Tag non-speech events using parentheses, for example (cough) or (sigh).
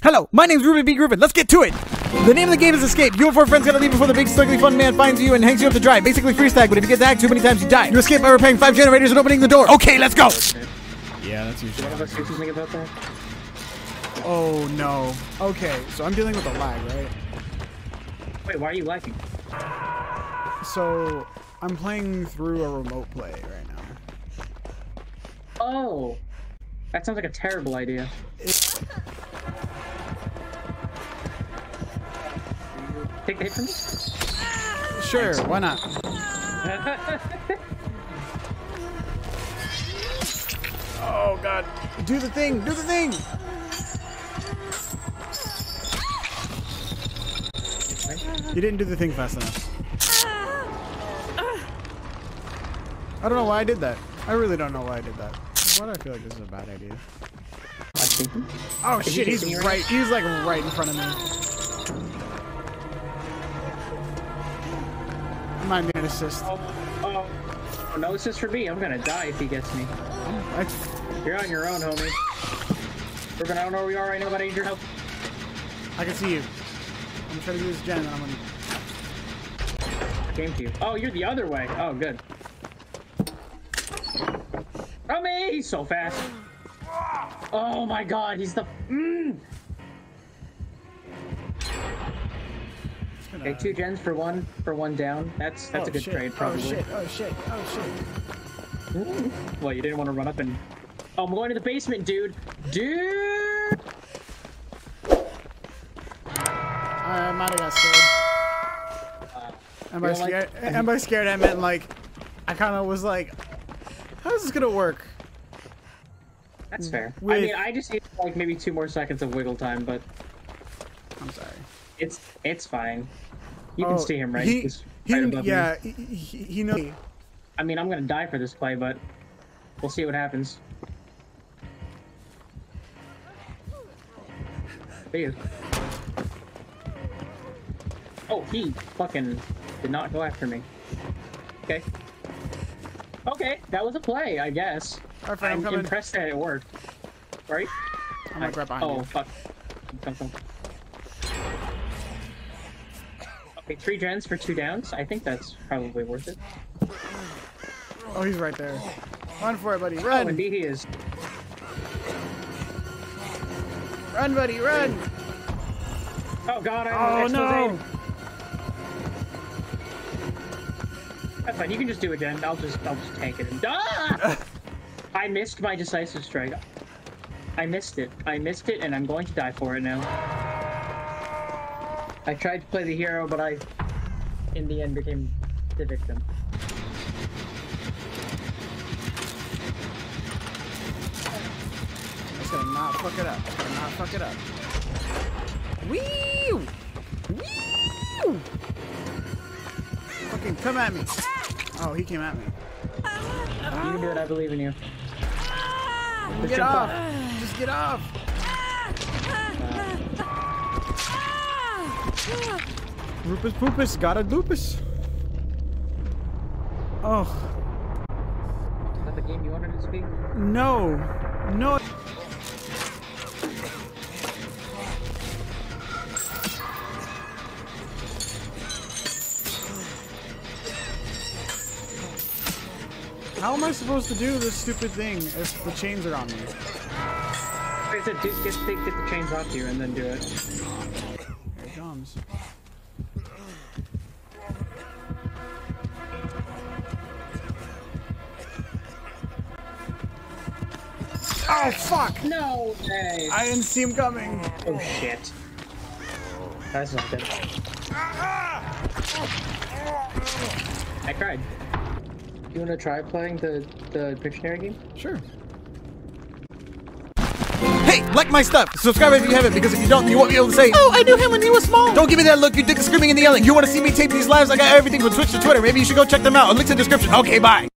Hello, my name's Ruben B. Groovin. Let's get to it. The name of the game is Escape. You and four friends gotta leave before the big, slightly fun man finds you and hangs you up to dry. Basically freeze tag, but if you get tagged too many times, you die. You escape by repairing five generators and opening the door. Okay, let's go. Yeah, that's usually. One of us do something about that? Oh no. Okay, so I'm dealing with a lag, right? Wait, why are you lagging? So I'm playing through a remote play right now. Oh! That sounds like a terrible idea. Take the hit from me? Sure, why not? (laughs) Oh god. Do the thing! Do the thing! You didn't do the thing fast enough. I don't know why I did that. I really don't know why I did that. Why do I feel like this is a bad idea? Oh shit, he's chasing you right right. He's like right in front of me. I might need an assist. Oh, oh. oh, no assist for me. I'm gonna die if he gets me. You're on your own, homie. Ruben, I don't know where we are right now, but I need your help. I can see you. I'm gonna try to do this gen, and I'm gonna. Came to you. Oh, you're the other way. Oh, good. Oh, me! He's so fast. Oh my god, he's the. Mm. Okay, two gens for one for one down. That's that's oh, a good shit. trade, oh, probably. Oh shit! Oh shit! Oh shit! (laughs) Well, you didn't want to run up and. Oh, I'm going to the basement, dude. Dude. I might have got scared. Uh, Am I you're like- scared? Am I scared? I meant like, I kind of was like, how is this gonna work? That's fair. I mean, I just need like maybe two more seconds of wiggle time, but I'm sorry. it's it's fine. You Oh, can see him right. He, He's he, right above me. yeah, he, he, knows. I mean, I'm gonna die for this play, but we'll see what happens. There he is. Oh, he fucking did not go after me. Okay. Okay, that was a play, I guess. Right, I'm I'm impressed that it worked. Right? I'm gonna grab behind oh, you. fuck. Come, come. Three gens for two downs. I think that's probably worth it. Oh, he's right there. Run for it, buddy. Oh, Run! indeed he is. Run, buddy. Run! Oh god, I Oh no! That's fine, you can just do it, Jen. I'll just I'll just tank it and ah! (laughs) I missed my decisive strike. I missed it. I missed it and I'm going to die for it now. I tried to play the hero, but I in the end became the victim. I'm gonna not fuck it up. I'm gonna not fuck it up. Wee! Wee! Fucking come at me. Oh, he came at me. You can do it, I believe in you. Just Get jump off! Just get off! Ah! Rupus Poopus, got a lupus. Oh, Is that the game you wanted to speak? no. No. How am I supposed to do this stupid thing if the chains are on me? I so just get the chains off you and then do it. Here comes. Oh fuck! No way! I didn't see him coming. Oh shit. That's not good. I tried. You wanna try playing the the Pictionary game? Sure. Like my stuff. Subscribe if you haven't, because if you don't, you won't be able to say, Oh, I knew him when he was small. Don't give me that look. You dick screaming and yelling. You want to see me tape these lives? I got everything from Twitch to Twitter. Maybe you should go check them out. A link's in the description. Okay, bye.